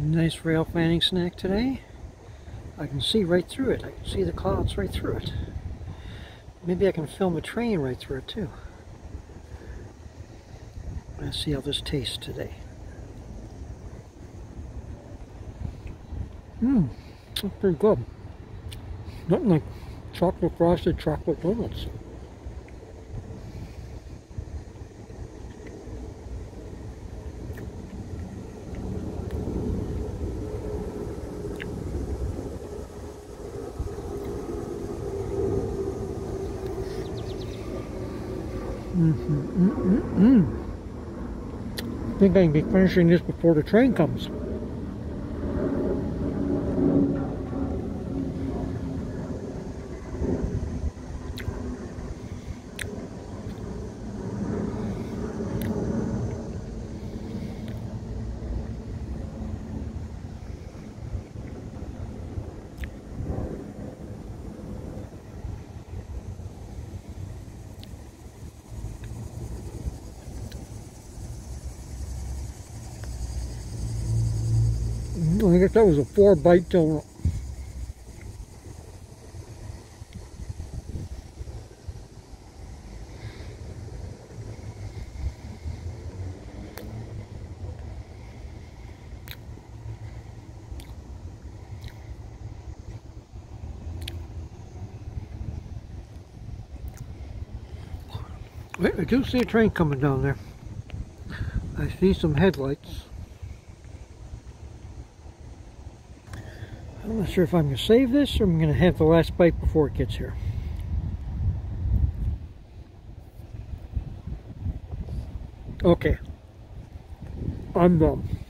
nice rail fanning snack today. I can see right through it. I can see the clouds right through it. Maybe I can film a train right through it too. Let's see how this tastes today. Mmm, that's pretty good. Nothing like chocolate frosted chocolate donuts. Mm -hmm, mm -mm -mm. I think I can be finishing this before the train comes. I guess that was a four bite donut. I do see a train coming down there. I see some headlights. I'm not sure if I'm going to save this or I'm going to have the last bite before it gets here. Okay. I'm done.